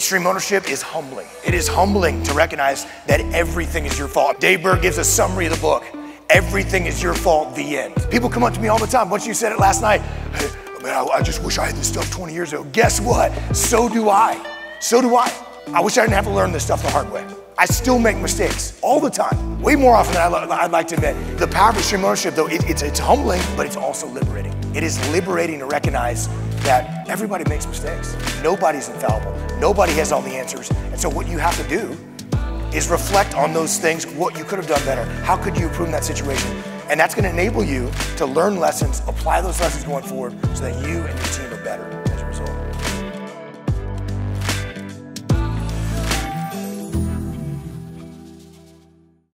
extreme ownership is humbling. It is humbling to recognize that everything is your fault. Dave Berke gives a summary of the book. Everything is your fault, the end. People come up to me all the time. Once you said it last night, man, I, I just wish I had this stuff 20 years ago. Guess what? So do I. So do I. I wish I didn't have to learn this stuff the hard way. I still make mistakes all the time, way more often than I'd like to admit. The power of extreme ownership, though, it, it's, it's humbling, but it's also liberating. It is liberating to recognize that everybody makes mistakes. Nobody's infallible. Nobody has all the answers. And so what you have to do is reflect on those things, what you could have done better. How could you improve that situation? And that's going to enable you to learn lessons, apply those lessons going forward so that you and your team are better.